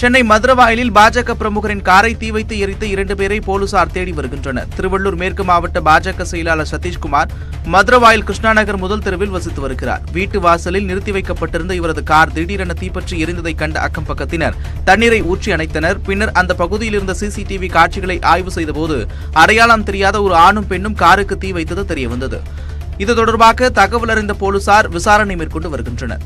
சென்னை மதுரவாயலில் பாஜக பிரமுகரின் காரை தீ வைத்து எரித்த இரண்டு பேரை போலீசார் தேடி வருகின்றனர். திருவள்ளூர் மேற்கு மாவட்ட பாஜக செயலாளர் சதீஷ்குமார் மதுரவாயல் கிருஷ்ணாநகர் முதல் தெருவில் வசித்து வருகிறார். வீட்டு வாசலில் நிறுத்தி வைக்கப்பட்டிருந்த இவரது கார் திடீரென தீப்பற்றி எரிந்ததை கண்ட அக்கம் பக்கத்தினர் தண்ணீரை ஊற்றி அணைத்தனர். பின்னர் அந்த பகுதியில் இருந்த சிசிடிவி காட்சிகளை ஆய்வு செய்தபோது அடையாளம் தெரியாத ஒரு ஆணும் பெண்ணும் காருக்கு தீ வைத்தது தெரியவந்தது. இது தொடர்பாக தகவல் அறிந்த போலீசார் விசாரணை மேற்கொண்டு வருகின்றனர்.